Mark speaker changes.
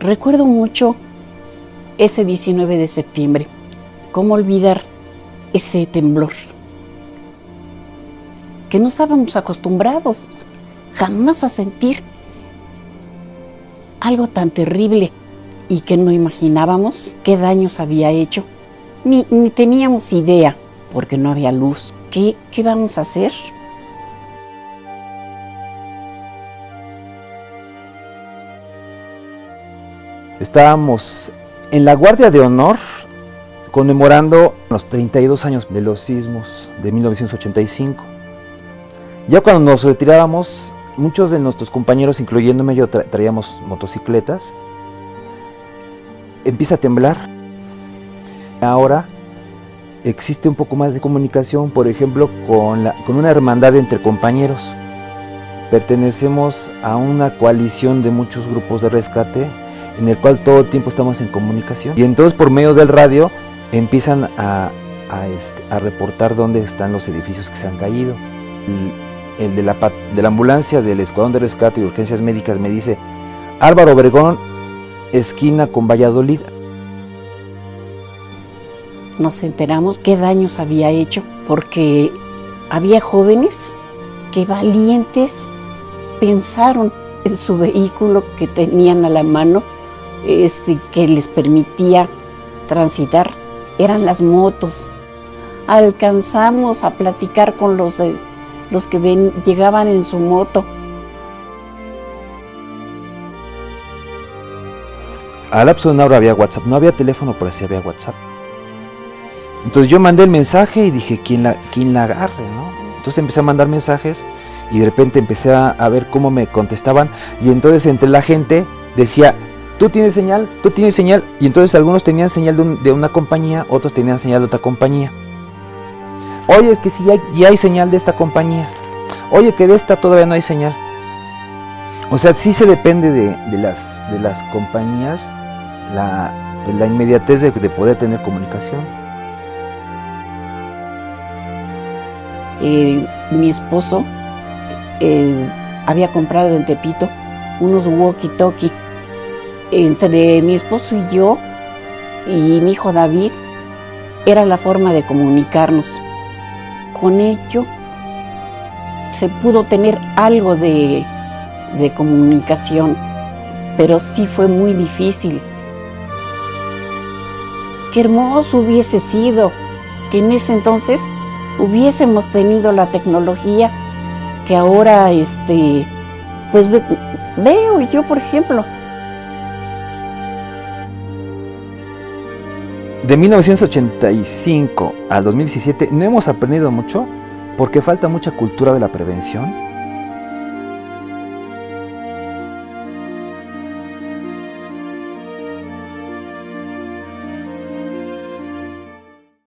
Speaker 1: Recuerdo mucho ese 19 de septiembre. ¿Cómo olvidar ese temblor? Que no estábamos acostumbrados jamás a sentir algo tan terrible y que no imaginábamos qué daños había hecho. Ni, teníamos idea, porque no había luz. ¿Qué, ¿Qué vamos a hacer?
Speaker 2: Estábamos en la Guardia de Honor conmemorando los 32 años de los sismos de 1985. Ya cuando nos retirábamos, muchos de nuestros compañeros, incluyéndome yo, traíamos motocicletas. Empieza a temblar. Ahora existe un poco más de comunicación, por ejemplo, con, una hermandad entre compañeros. Pertenecemos a una coalición de muchos grupos de rescate en el cual todo el tiempo estamos en comunicación. Y entonces por medio del radio empiezan a, este, reportar dónde están los edificios que se han caído. El de, la, de la ambulancia del Escuadrón de Rescate y Urgencias Médicas me dice, Álvaro Obregón, esquina con Valladolid.
Speaker 1: Nos enteramos qué daños había hecho, porque había jóvenes que valientes pensaron en su vehículo que tenían a la mano este, que les permitía transitar eran las motos. Alcanzamos a platicar con los, de, los que ven, llegaban en su moto.
Speaker 2: A lapso de había WhatsApp, no había teléfono, pero sí había WhatsApp. Entonces yo mandé el mensaje y dije, ¿quién la, quién la agarre? ¿no? Entonces empecé a mandar mensajes y de repente empecé a, a ver cómo me contestaban y entonces entre la gente decía, tú tienes señal, tú tienes señal, y entonces algunos tenían señal de, un, de una compañía, otros tenían señal de otra compañía. Oye, es que si hay, ya hay señal de esta compañía. Oye, que de esta todavía no hay señal. O sea, sí se depende de, las, de las compañías la, la inmediatez de, de, poder tener comunicación.
Speaker 1: Eh, mi esposo eh, había comprado en Tepito unos walkie-talkie entre mi esposo y yo y mi hijo David era la forma de comunicarnos. Con ello se pudo tener algo de, de comunicación, pero sí fue muy difícil. Qué hermoso hubiese sido que en ese entonces hubiésemos tenido la tecnología que ahora este pues veo yo por ejemplo
Speaker 2: De 1985 al 2017 no hemos aprendido mucho porque falta mucha cultura de la prevención